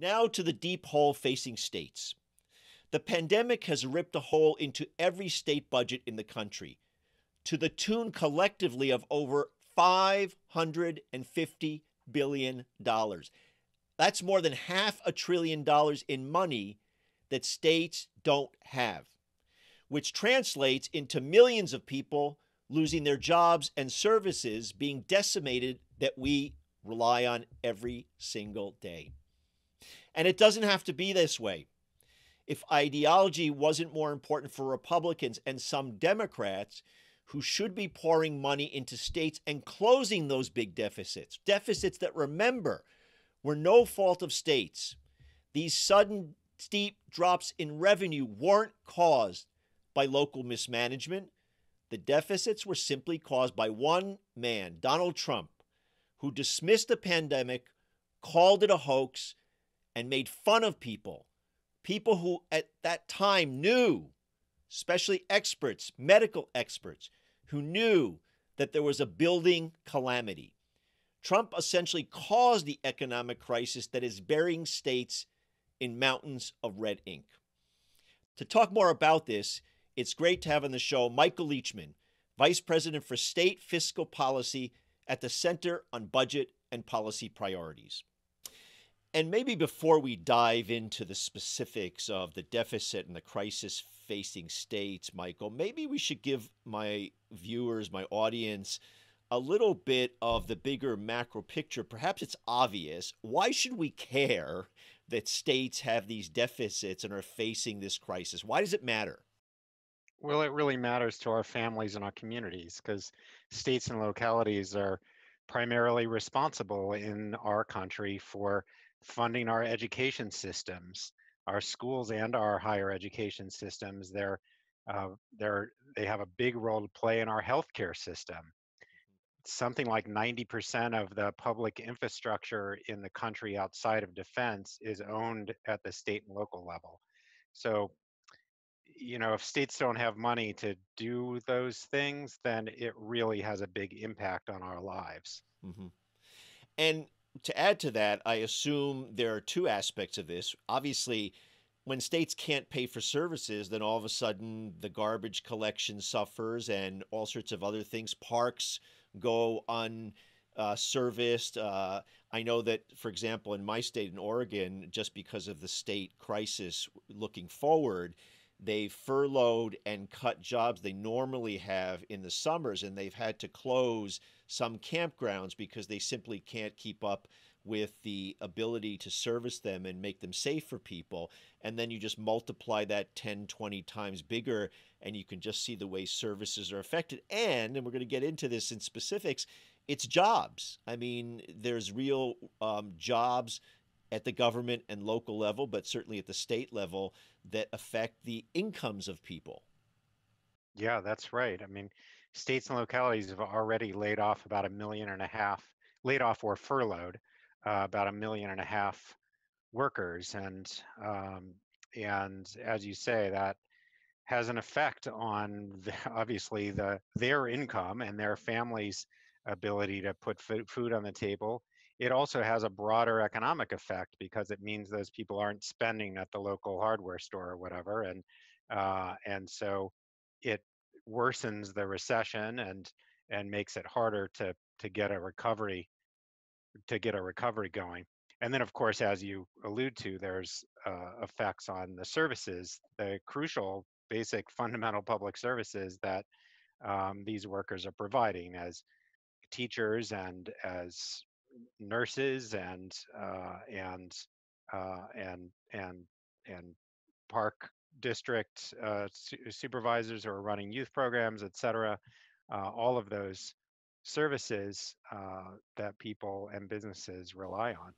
Now to the deep hole facing states. The pandemic has ripped a hole into every state budget in the country to the tune collectively of over $550 billion. That's more than half a trillion dollars in money that states don't have, which translates into millions of people losing their jobs and services being decimated that we rely on every single day. And it doesn't have to be this way. If ideology wasn't more important for Republicans and some Democrats who should be pouring money into states and closing those big deficits, deficits that remember were no fault of states, these sudden steep drops in revenue weren't caused by local mismanagement. The deficits were simply caused by one man, Donald Trump, who dismissed the pandemic, called it a hoax, and made fun of people. People who at that time knew, especially experts, medical experts, who knew that there was a building calamity. Trump essentially caused the economic crisis that is burying states in mountains of red ink. To talk more about this, it's great to have on the show Michael Leachman, Vice President for State Fiscal Policy at the Center on Budget and Policy Priorities. And maybe before we dive into the specifics of the deficit and the crisis facing states, Michael, maybe we should give my viewers, my audience, a little bit of the bigger macro picture. Perhaps it's obvious. Why should we care that states have these deficits and are facing this crisis? Why does it matter? Well, it really matters to our families and our communities because states and localities are primarily responsible in our country for funding our education systems, our schools and our higher education systems. They're, uh, they're, they have a big role to play in our healthcare system. Something like 90% of the public infrastructure in the country outside of defense is owned at the state and local level. So, you know, if states don't have money to do those things, then it really has a big impact on our lives. Mm-hmm. And to add to that, I assume there are two aspects of this. Obviously, when states can't pay for services, then all of a sudden the garbage collection suffers and all sorts of other things. Parks go unserviced. Uh, uh, I know that, for example, in my state in Oregon, just because of the state crisis looking forward, they furloughed and cut jobs they normally have in the summers, and they've had to close some campgrounds because they simply can't keep up with the ability to service them and make them safe for people. And then you just multiply that 10, 20 times bigger, and you can just see the way services are affected. And, and we're going to get into this in specifics, it's jobs. I mean, there's real um, jobs at the government and local level, but certainly at the state level that affect the incomes of people. Yeah, that's right. I mean, states and localities have already laid off about a million and a half, laid off or furloughed uh, about a million and a half workers, and um, and as you say, that has an effect on the, obviously the their income and their families' ability to put food on the table. It also has a broader economic effect because it means those people aren't spending at the local hardware store or whatever, and uh, and so it worsens the recession and and makes it harder to to get a recovery to get a recovery going. And then, of course, as you allude to, there's uh, effects on the services, the crucial, basic, fundamental public services that um, these workers are providing as teachers and as nurses and uh, and uh, and and and park district uh, su- supervisors who are running youth programs, et cetera, uh, all of those services uh, that people and businesses rely on.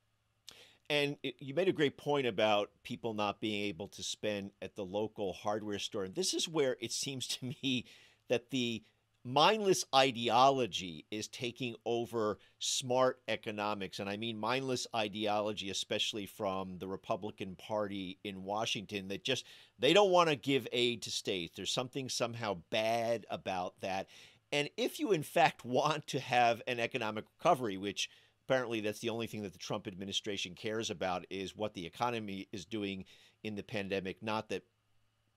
And you made a great point about people not being able to spend at the local hardware store. And this is where it seems to me that the mindless ideology is taking over smart economics. And I mean mindless ideology, especially from the Republican Party in Washington, that just they don't want to give aid to states. There's something somehow bad about that. And if you, in fact, want to have an economic recovery, which apparently that's the only thing that the Trump administration cares about is what the economy is doing in the pandemic, not that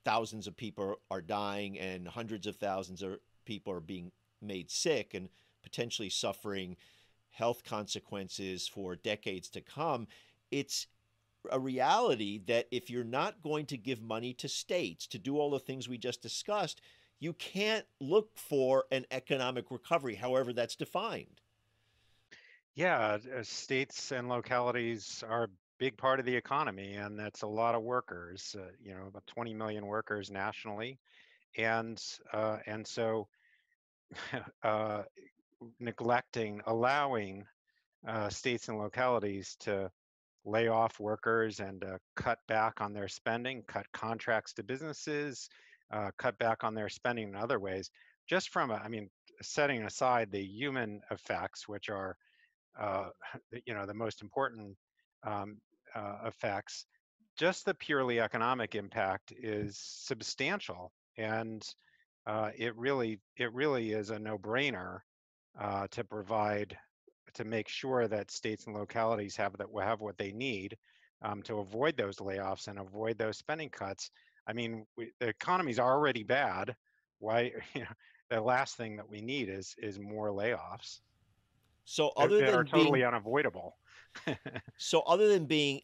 thousands of people are dying and hundreds of thousands of people are being made sick and potentially suffering health consequences for decades to come. It's a reality that if you're not going to give money to states to do all the things we just discussed, you can't look for an economic recovery, however that's defined. Yeah, uh, states and localities are a big part of the economy, and that's a lot of workers. Uh, you know, about 20 million workers nationally, and uh, and so uh, neglecting, allowing uh, states and localities to lay off workers and uh, cut back on their spending, cut contracts to businesses, uh, cut back on their spending in other ways. Just from, a, I mean, setting aside the human effects, which are, uh, you know, the most important um, effects, just the purely economic impact is substantial, and uh, it really, it really is a no-brainer uh, to provide to make sure that states and localities have that have what they need um, to avoid those layoffs and avoid those spending cuts. I mean, we, the economy's already bad. Why, you know, the last thing that we need is is more layoffs. So other that than are totally being, unavoidable. so other than being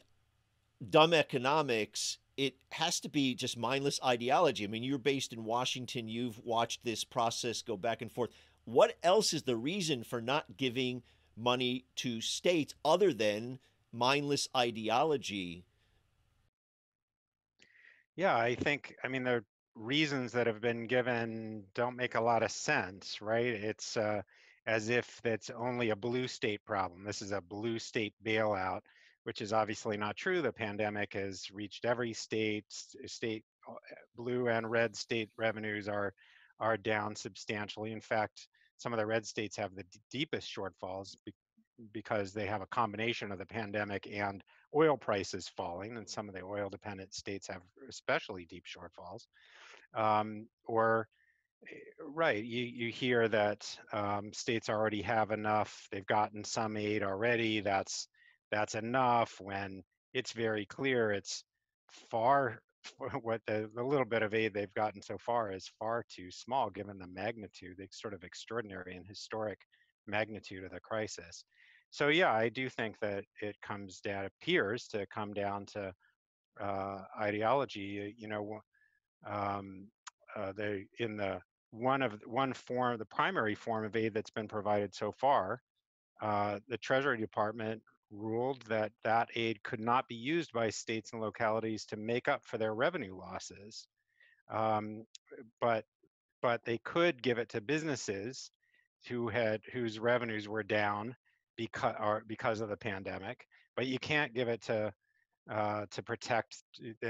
dumb economics, it has to be just mindless ideology. I mean, you're based in Washington. You've watched this process go back and forth. What else is the reason for not giving money to states other than mindless ideology? Yeah, I think, I mean, the reasons that have been given don't make a lot of sense, right? It's uh, as if that's only a blue state problem. This is a blue state bailout, which is obviously not true. The pandemic has reached every state, state uh, blue and red state revenues are are down substantially. In fact, some of the red states have the d- deepest shortfalls be- because they have a combination of the pandemic and oil prices falling, and some of the oil dependent states have especially deep shortfalls. Um, or eh, right you, you hear that um, states already have enough they've gotten some aid already that's that's enough when it's very clear it's far what the, the little bit of aid they've gotten so far is far too small given the magnitude, the sort of extraordinary and historic magnitude of the crisis. So yeah, I do think that it comes down, appears to come down to uh, ideology. You know, um, uh, they in the one of one form, the primary form of aid that's been provided so far, uh, the Treasury Department ruled that that aid could not be used by states and localities to make up for their revenue losses. Um, but but they could give it to businesses who had whose revenues were down because or because of the pandemic. But you can't give it to uh, to protect.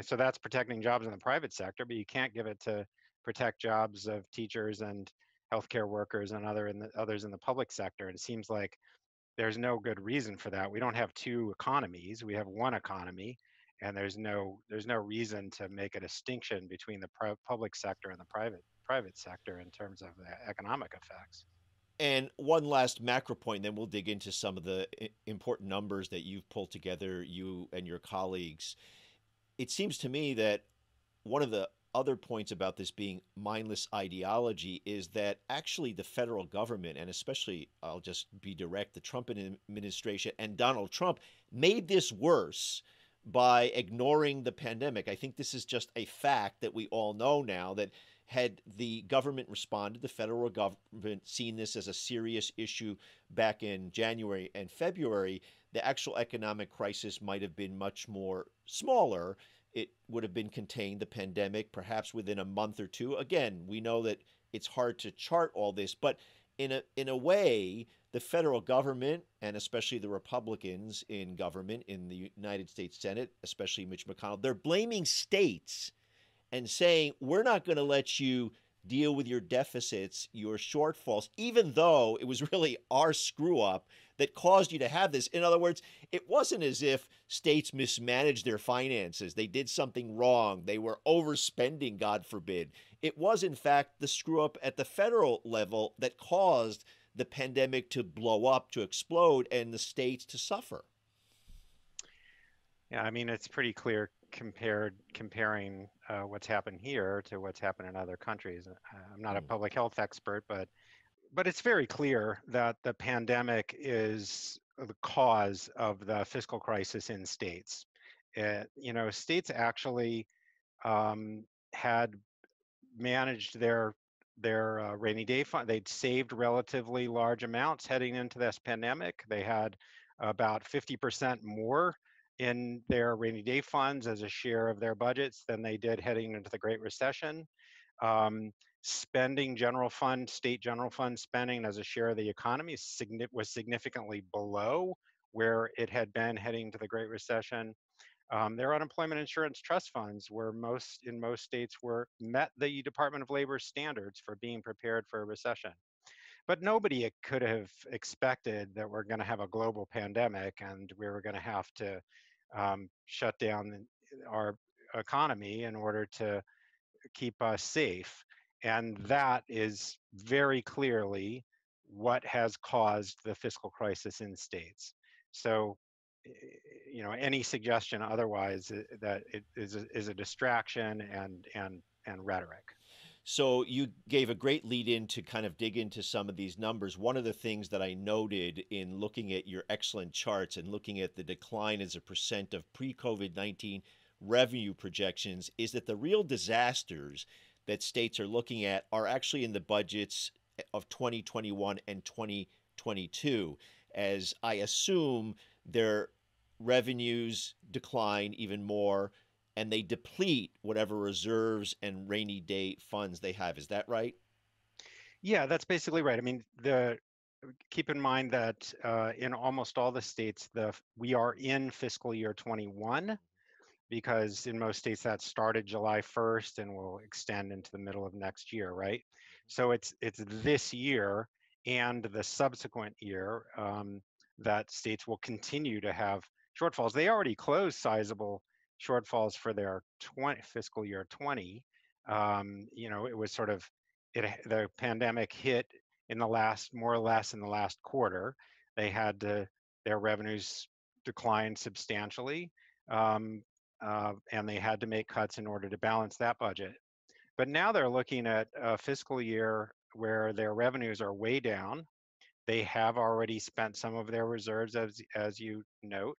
So that's protecting jobs in the private sector, but you can't give it to protect jobs of teachers and healthcare workers and other in the, others in the public sector. And it seems like there's no good reason for that. We don't have two economies. We have one economy, and there's no there's no reason to make a distinction between the public sector and the private private sector in terms of the economic effects. And one last macro point, then we'll dig into some of the important numbers that you've pulled together, you and your colleagues. It seems to me that one of the other points about this being mindless ideology is that actually the federal government, and especially, I'll just be direct, the Trump administration and Donald Trump made this worse by ignoring the pandemic. I think this is just a fact that we all know now that had the government responded, the federal government seen this as a serious issue back in January and February, the actual economic crisis might have been much more smaller it would have been contained, the pandemic, perhaps within a month or two. Again, we know that it's hard to chart all this, but in a in a way, the federal government and especially the Republicans in government in the United States Senate, especially Mitch McConnell, they're blaming states and saying we're not going to let you deal with your deficits, your shortfalls, even though it was really our screw up that caused you to have this. In other words, it wasn't as if states mismanaged their finances, they did something wrong, they were overspending, God forbid. It was, in fact, the screw up at the federal level that caused the pandemic to blow up, to explode, and the states to suffer. Yeah, I mean, it's pretty clear compared comparing uh, what's happened here to what's happened in other countries. Uh, I'm not a hmm. public health expert, but but it's very clear that the pandemic is the cause of the fiscal crisis in states. It, you know, states actually um, had managed their their uh, rainy day fund. They'd saved relatively large amounts heading into this pandemic. They had about 50% more in their rainy day funds as a share of their budgets than they did heading into the Great Recession. Um, spending general fund, state general fund spending as a share of the economy was significantly below where it had been heading to the Great Recession. Um, their unemployment insurance trust funds were most in most states were met the Department of Labor standards for being prepared for a recession. But nobody could have expected that we're going to have a global pandemic and we were going to have to um, shut down our economy in order to keep us safe. And that is very clearly what has caused the fiscal crisis in states. So, you know, any suggestion otherwise uh, that it is a, is a distraction and and and rhetoric. So you gave a great lead in to kind of dig into some of these numbers. One of the things that I noted in looking at your excellent charts and looking at the decline as a percent of pre-COVID 19 revenue projections is that the real disasters that states are looking at are actually in the budgets of 2021 and 2022, as I assume their revenues decline even more and they deplete whatever reserves and rainy day funds they have. Is that right? Yeah, that's basically right. I mean, the keep in mind that uh, in almost all the states, the we are in fiscal year 21 because in most states that started July 1st and will extend into the middle of next year, right? So it's it's this year and the subsequent year um, that states will continue to have shortfalls. They already closed sizable shortfalls for their 20, fiscal year 20. Um, you know, it was sort of it. The pandemic hit in the last, more or less, in the last quarter. They had to their revenues declined substantially. Um, uh, and they had to make cuts in order to balance that budget. But now they're looking at a fiscal year where their revenues are way down. They have already spent some of their reserves, as as you note,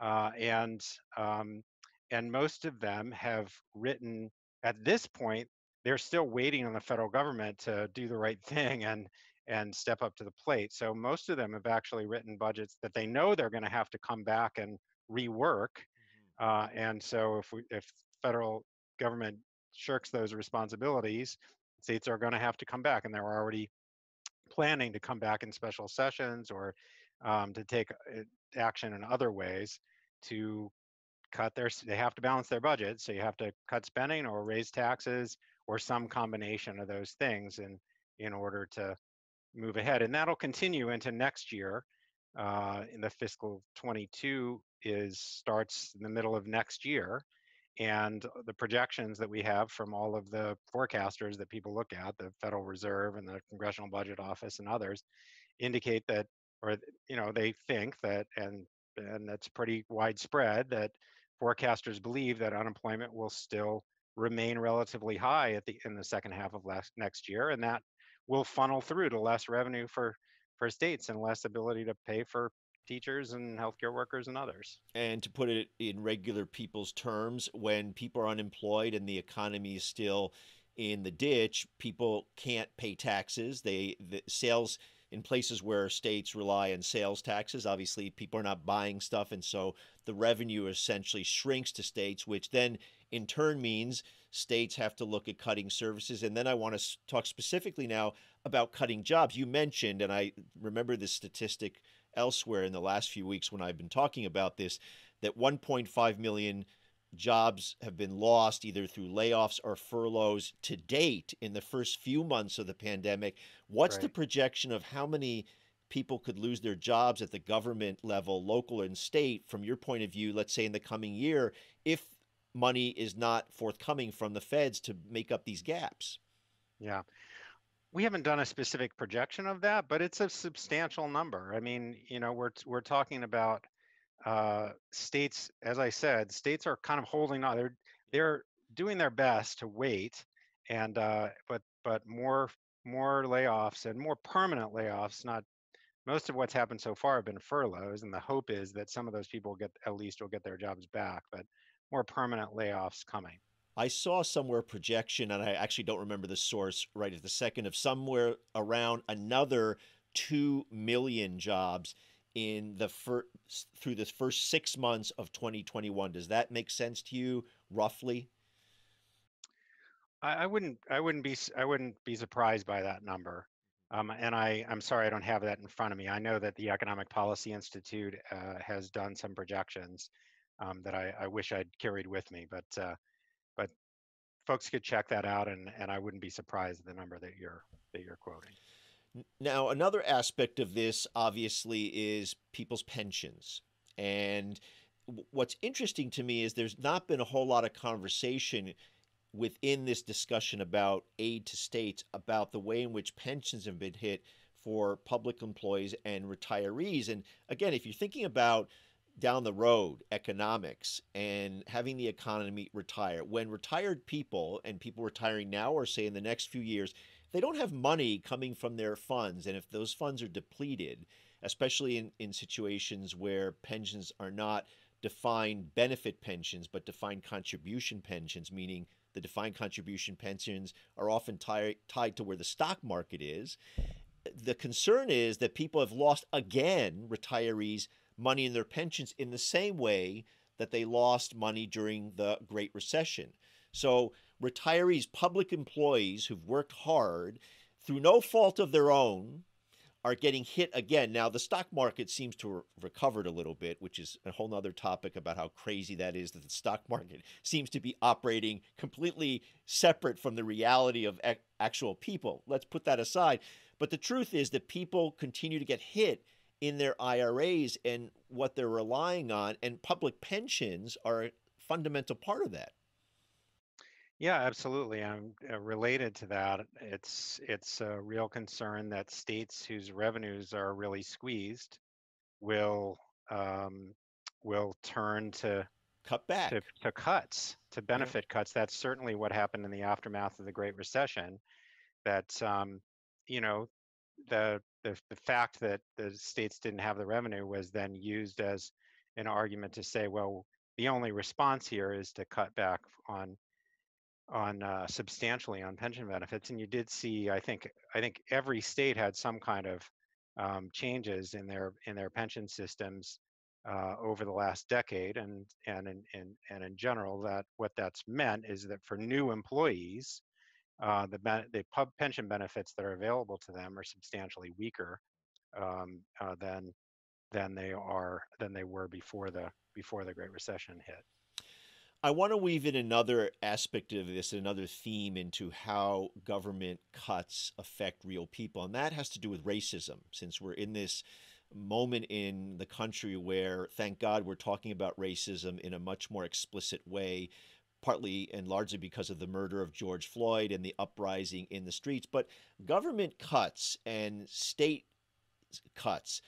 uh, and um, and most of them have written at this point. They're still waiting on the federal government to do the right thing and and step up to the plate. So most of them have actually written budgets that they know they're going to have to come back and rework uh, and so if we, if federal government shirks those responsibilities, states are going to have to come back, and they're already planning to come back in special sessions or um, to take uh, action in other ways to cut their. They have to balance their budget, so you have to cut spending or raise taxes or some combination of those things in in order to move ahead, and that'll continue into next year. Uh, in the fiscal 22 is starts in the middle of next year and the projections that we have from all of the forecasters that people look at the federal reserve and the congressional budget office and others indicate that or you know they think that and and that's pretty widespread that forecasters believe that unemployment will still remain relatively high at the in the second half of last next year and that will funnel through to less revenue for for states and less ability to pay for teachers and healthcare workers and others. And to put it in regular people's terms, when people are unemployed and the economy is still in the ditch, people can't pay taxes. They the sales in places where states rely on sales taxes, obviously people are not buying stuff and so the revenue essentially shrinks to states, which then in turn means states have to look at cutting services. And then I want to talk specifically now about cutting jobs. You mentioned, and I remember this statistic elsewhere in the last few weeks when I've been talking about this that 1.5 million jobs have been lost either through layoffs or furloughs to date in the first few months of the pandemic. What's right. the projection of how many people could lose their jobs at the government level, local and state, from your point of view, let's say in the coming year, if money is not forthcoming from the feds to make up these gaps? Yeah. We haven't done a specific projection of that, but it's a substantial number. I mean, you know, we're we're talking about uh, states, as I said, states are kind of holding on. They're they're doing their best to wait, and uh, but but more more layoffs and more permanent layoffs. Not most of what's happened so far have been furloughs, and the hope is that some of those people get at least will get their jobs back. But more permanent layoffs coming. I saw somewhere projection, and I actually don't remember the source right at the second, of somewhere around another 2 million jobs in the first through the first six months of 2021. Does that make sense to you, roughly? I, I wouldn't. I wouldn't be. I wouldn't be surprised by that number. Um, and I, I'm sorry, I don't have that in front of me. I know that the Economic Policy Institute uh, has done some projections um, that I, I, wish I'd carried with me, but uh, but folks could check that out, and and I wouldn't be surprised at the number that you're that you're quoting. Now, another aspect of this obviously is people's pensions. And what's interesting to me is there's not been a whole lot of conversation within this discussion about aid to states about the way in which pensions have been hit for public employees and retirees. And again, if you're thinking about down the road economics and having the economy retire, when retired people and people retiring now or say in the next few years they don't have money coming from their funds. And if those funds are depleted, especially in, in situations where pensions are not defined benefit pensions, but defined contribution pensions, meaning the defined contribution pensions are often tie, tied to where the stock market is. The concern is that people have lost again, retirees, money in their pensions in the same way that they lost money during the Great Recession. So retirees, public employees who've worked hard through no fault of their own, are getting hit again. Now, the stock market seems to have recovered a little bit, which is a whole other topic about how crazy that is that the stock market seems to be operating completely separate from the reality of actual people. Let's put that aside. But the truth is that people continue to get hit in their IRAs and what they're relying on, and public pensions are a fundamental part of that. Yeah, absolutely. I'm uh, related to that. It's it's a real concern that states whose revenues are really squeezed will um, will turn to cut back to, to cuts to benefit yeah. cuts. That's certainly what happened in the aftermath of the Great Recession. That um, you know the, the the fact that the states didn't have the revenue was then used as an argument to say, well, the only response here is to cut back on on uh, substantially on pension benefits, and you did see. I think I think every state had some kind of um, changes in their in their pension systems uh, over the last decade, and and in, in, and in general, that what that's meant is that for new employees, uh, the the pub pension benefits that are available to them are substantially weaker um, uh, than than they are than they were before the before the Great Recession hit. I want to weave in another aspect of this, another theme into how government cuts affect real people. And that has to do with racism, since we're in this moment in the country where, thank God, we're talking about racism in a much more explicit way, partly and largely because of the murder of George Floyd and the uprising in the streets. But government cuts and state cuts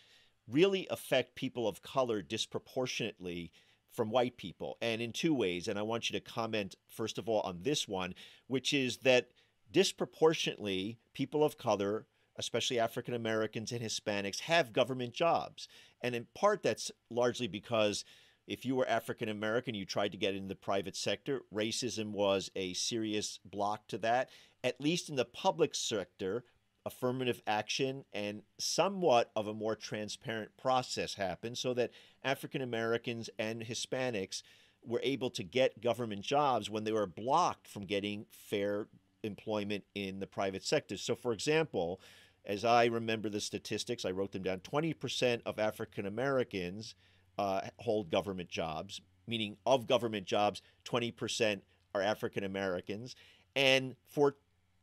really affect people of color disproportionately from white people, and in two ways. And I want you to comment, first of all, on this one, which is that disproportionately people of color, especially African Americans and Hispanics, have government jobs. And in part, that's largely because if you were African American, you tried to get in the private sector, racism was a serious block to that. At least in the public sector, affirmative action and somewhat of a more transparent process happened so that African Americans and Hispanics were able to get government jobs when they were blocked from getting fair employment in the private sector. So, for example, as I remember the statistics, I wrote them down 20% of African Americans uh, hold government jobs, meaning of government jobs, 20% are African Americans. And for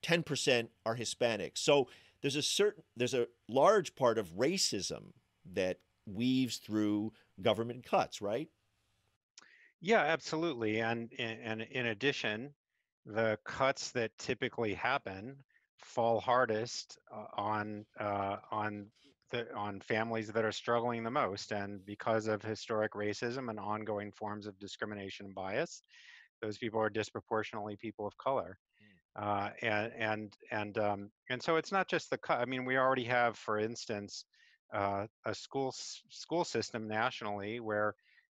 10% are Hispanic. So there's a certain there's a large part of racism that weaves through government cuts, right? Yeah, absolutely. And and in addition, the cuts that typically happen fall hardest uh, on uh, on the, on families that are struggling the most. And because of historic racism and ongoing forms of discrimination and bias, those people are disproportionately people of color. Uh, and and and um, and so it's not just the cut. I mean, we already have, for instance, uh, a school school system nationally where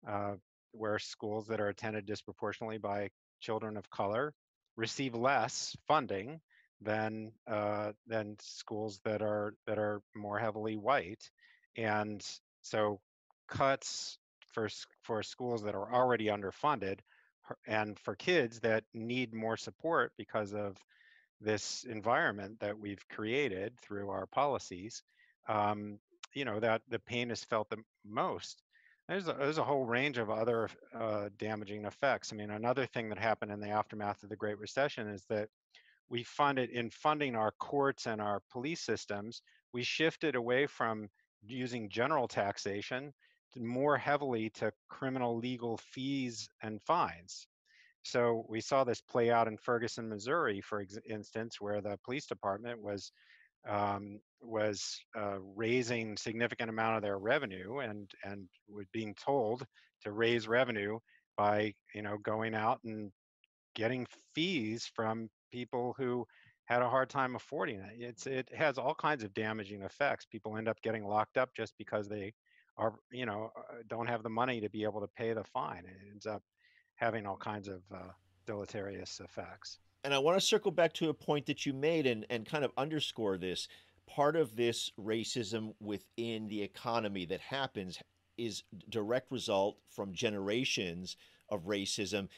uh, where schools that are attended disproportionately by children of color receive less funding than uh, than schools that are that are more heavily white, and so cuts for for schools that are already underfunded and for kids that need more support because of this environment that we've created through our policies, um, you know, that the pain is felt the most. There's a, there's a whole range of other uh, damaging effects. I mean, another thing that happened in the aftermath of the Great Recession is that we funded in funding our courts and our police systems, we shifted away from using general taxation more heavily to criminal legal fees and fines. So we saw this play out in Ferguson, Missouri, for instance, where the police department was um, was uh, raising significant amount of their revenue and and was being told to raise revenue by you know going out and getting fees from people who had a hard time affording it. It's it has all kinds of damaging effects. People end up getting locked up just because they are you know uh, don't have the money to be able to pay the fine. It ends up having all kinds of uh, deleterious effects. And I want to circle back to a point that you made and, and kind of underscore this. Part of this racism within the economy that happens is direct result from generations of racism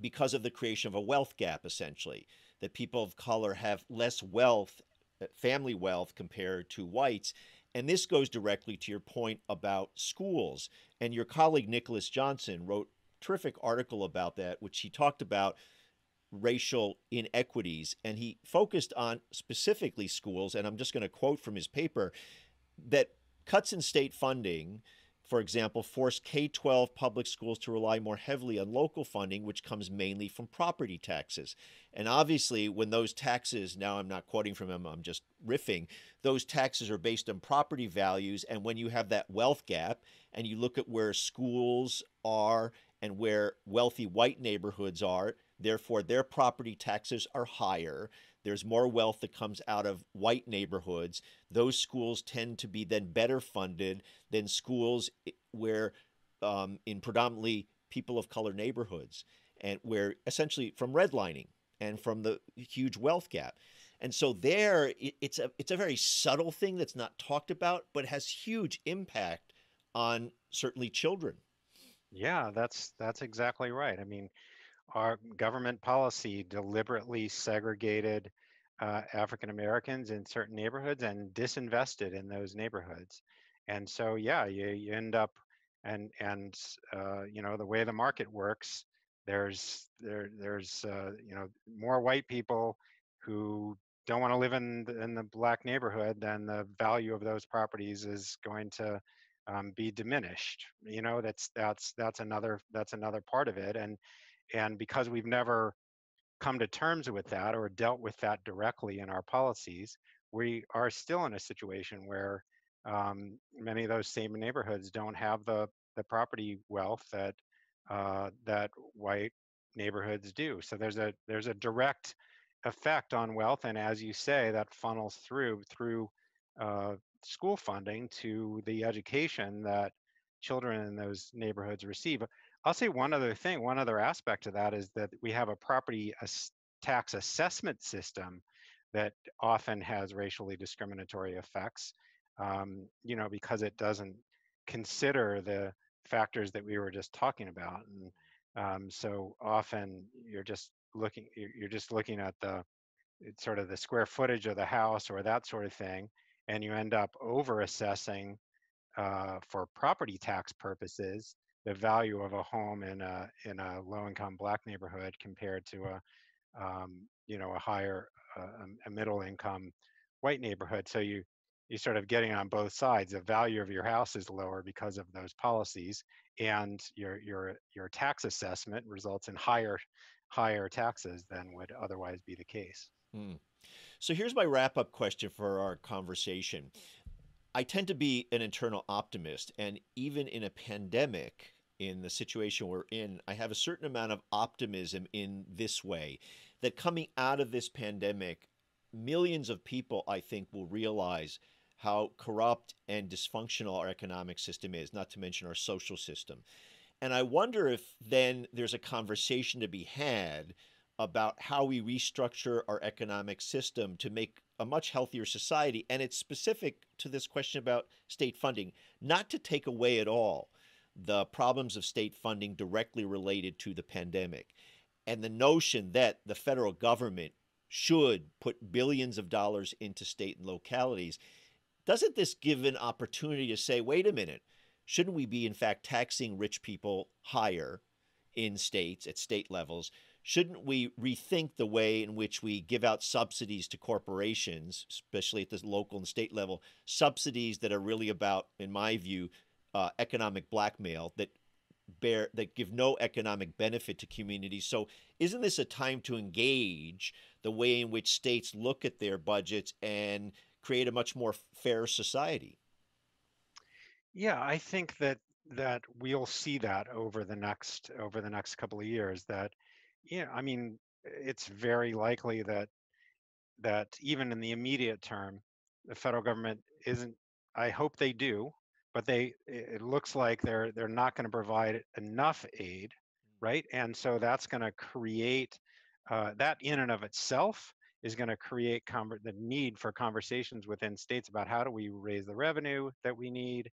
because of the creation of a wealth gap essentially that people of color have less wealth uh, family wealth compared to whites and this goes directly to your point about schools. And your colleague Nicholas Johnson wrote a terrific article about that, which he talked about racial inequities. And he focused on specifically schools. And I'm just going to quote from his paper that cuts in state funding for example, force K 12 public schools to rely more heavily on local funding, which comes mainly from property taxes. And obviously, when those taxes, now I'm not quoting from him, I'm just riffing, those taxes are based on property values. And when you have that wealth gap and you look at where schools are and where wealthy white neighborhoods are, therefore their property taxes are higher there's more wealth that comes out of white neighborhoods. Those schools tend to be then better funded than schools where, um, in predominantly people of color neighborhoods, and where essentially from redlining and from the huge wealth gap. And so there, it's a it's a very subtle thing that's not talked about, but has huge impact on certainly children. Yeah, that's that's exactly right. I mean, our government policy deliberately segregated uh, African Americans in certain neighborhoods and disinvested in those neighborhoods. And so, yeah, you, you end up, and and uh, you know the way the market works, there's there there's uh, you know more white people who don't want to live in the, in the black neighborhood, then the value of those properties is going to um, be diminished. You know, that's that's that's another that's another part of it. And and because we've never come to terms with that or dealt with that directly in our policies, we are still in a situation where um, many of those same neighborhoods don't have the the property wealth that uh, that white neighborhoods do. So there's a there's a direct effect on wealth, and as you say, that funnels through through uh, school funding to the education that children in those neighborhoods receive. I'll say one other thing, one other aspect of that is that we have a property tax assessment system that often has racially discriminatory effects, um, you know, because it doesn't consider the factors that we were just talking about. And um, so often you're just looking, you're just looking at the sort of the square footage of the house or that sort of thing, and you end up over assessing uh, for property tax purposes the value of a home in a in a low income black neighborhood compared to a um, you know a higher uh, a middle income white neighborhood so you you sort of getting on both sides the value of your house is lower because of those policies and your your your tax assessment results in higher higher taxes than would otherwise be the case Mm. So here's my wrap up question for our conversation. I tend to be an internal optimist, and even in a pandemic, in the situation we're in, I have a certain amount of optimism in this way that coming out of this pandemic, millions of people, I think, will realize how corrupt and dysfunctional our economic system is, not to mention our social system. And I wonder if then there's a conversation to be had about how we restructure our economic system to make a much healthier society. And it's specific to this question about state funding, not to take away at all the problems of state funding directly related to the pandemic. And the notion that the federal government should put billions of dollars into state and localities, doesn't this give an opportunity to say, wait a minute, shouldn't we be, in fact, taxing rich people higher in states at state levels? Shouldn't we rethink the way in which we give out subsidies to corporations, especially at the local and state level, subsidies that are really about, in my view, uh, economic blackmail that bear that give no economic benefit to communities. So, isn't this a time to engage the way in which states look at their budgets and create a much more fair society? Yeah, I think that that we'll see that over the next over the next couple of years. That, yeah, I mean, it's very likely that that even in the immediate term, the federal government isn't. I hope they do, but they it looks like they're they're not going to provide enough aid, right? And so that's going to create uh, that in and of itself is going to create conver- the need for conversations within states about how do we raise the revenue that we need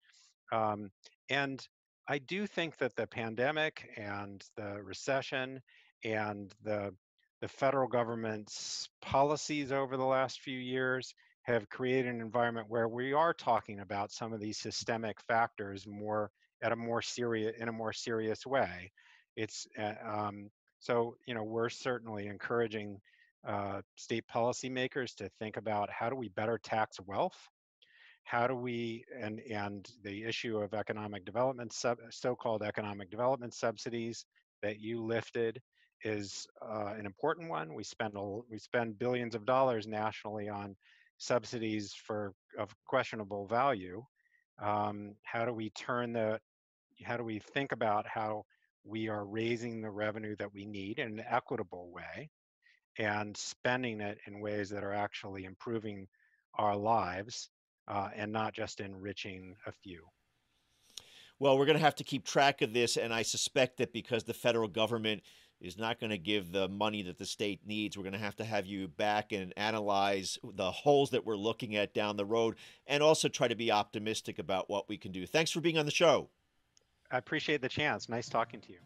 um, and I do think that the pandemic and the recession and the the federal government's policies over the last few years have created an environment where we are talking about some of these systemic factors more at a more serious in a more serious way. It's uh, um, so you know we're certainly encouraging uh, state policymakers to think about how do we better tax wealth how do we and and the issue of economic development sub, so-called economic development subsidies that you lifted is uh, an important one we spend a, we spend billions of dollars nationally on subsidies for of questionable value um, how do we turn the how do we think about how we are raising the revenue that we need in an equitable way and spending it in ways that are actually improving our lives uh, and not just enriching a few. Well, we're going to have to keep track of this, and I suspect that because the federal government is not going to give the money that the state needs, we're going to have to have you back and analyze the holes that we're looking at down the road, and also try to be optimistic about what we can do. Thanks for being on the show. I appreciate the chance. Nice talking to you.